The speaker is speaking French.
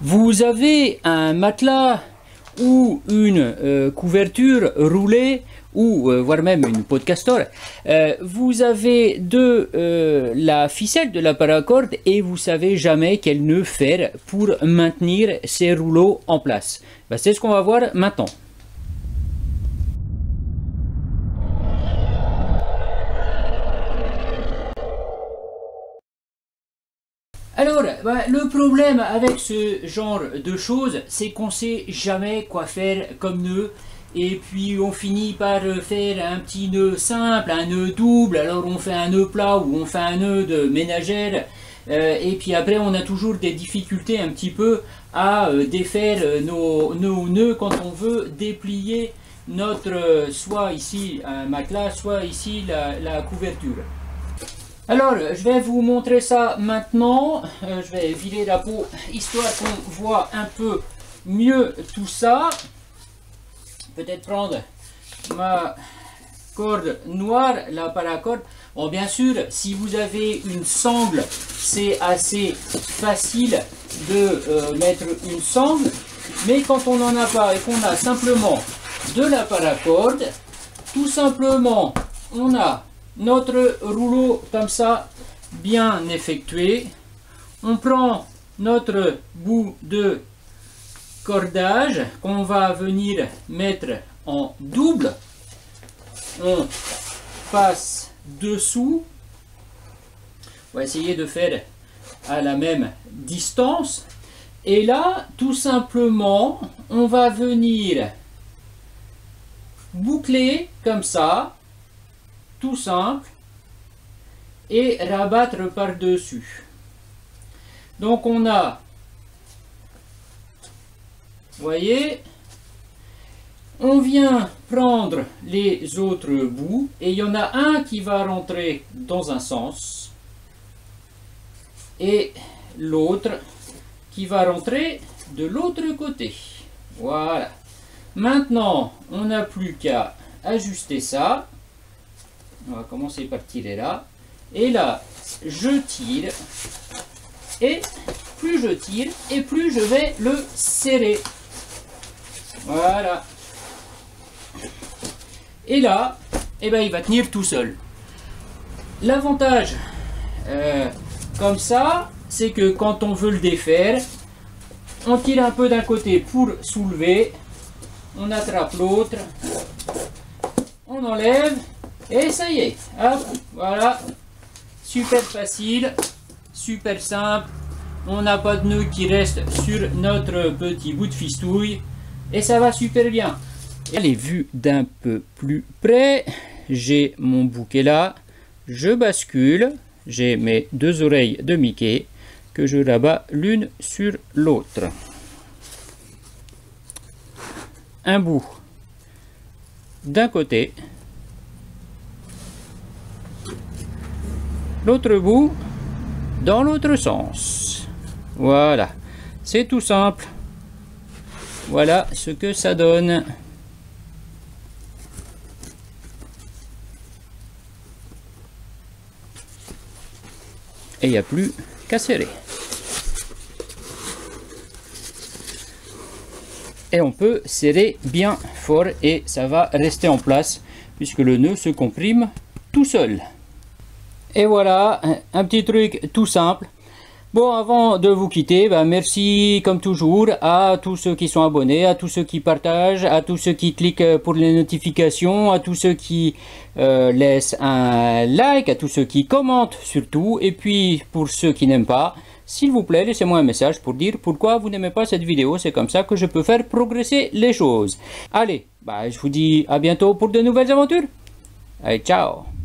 Vous avez un matelas ou une euh, couverture roulée ou euh, voire même une peau de castor, euh, vous avez de la ficelle de la paracorde et vous savez jamais quel nœud faire pour maintenir ces rouleaux en place. Ben, C'est ce qu'on va voir maintenant. Alors, bah, le problème avec ce genre de choses, c'est qu'on sait jamais quoi faire comme nœud. Et puis on finit par faire un petit nœud simple, un nœud double, alors on fait un nœud plat ou on fait un nœud de ménagère. Euh, et puis après on a toujours des difficultés un petit peu à euh, défaire nos, nœuds quand on veut déplier notre, euh, soit ici un matelas, soit ici la couverture. Alors, je vais vous montrer ça maintenant. Euh, je vais vider la peau, histoire qu'on voit un peu mieux tout ça. Peut-être prendre ma corde noire, la paracorde. Bon, bien sûr, si vous avez une sangle, c'est assez facile de euh, mettre une sangle. Mais quand on n'en a pas et qu'on a simplement de la paracorde, tout simplement, on a notre rouleau comme ça, bien effectué. On prend notre bout de cordage qu'on va venir mettre en double. On passe dessous. On va essayer de faire à la même distance. Et là, tout simplement, on va venir boucler comme ça tout simple et rabattre par-dessus. Donc on a, voyez, on vient prendre les autres bouts et il y en a un qui va rentrer dans un sens et l'autre qui va rentrer de l'autre côté. Voilà. Maintenant, on n'a plus qu'à ajuster ça. On va commencer par tirer là. Et là, je tire. Et plus je tire, et plus je vais le serrer. Voilà. Et là, eh ben, il va tenir tout seul. L'avantage, euh, comme ça, c'est que quand on veut le défaire, on tire un peu d'un côté pour soulever, on attrape l'autre, on enlève, et ça y est, hop, voilà, super facile, super simple. On n'a pas de nœud qui reste sur notre petit bout de fistouille. Et ça va super bien. Allez, vu d'un peu plus près, j'ai mon bouquet là. Je bascule. J'ai mes deux oreilles de Mickey que je rabats l'une sur l'autre. Un bout d'un côté l'autre bout dans l'autre sens. Voilà, c'est tout simple. Voilà ce que ça donne. Et il n'y a plus qu'à serrer. Et on peut serrer bien fort et ça va rester en place puisque le nœud se comprime tout seul. Et voilà, un petit truc tout simple. Bon, avant de vous quitter, ben merci comme toujours à tous ceux qui sont abonnés, à tous ceux qui partagent, à tous ceux qui cliquent pour les notifications, à tous ceux qui euh, laissent un like, à tous ceux qui commentent surtout, et puis pour ceux qui n'aiment pas, s'il vous plaît, laissez-moi un message pour dire pourquoi vous n'aimez pas cette vidéo, c'est comme ça que je peux faire progresser les choses. Allez, bah, je vous dis à bientôt pour de nouvelles aventures. Allez, ciao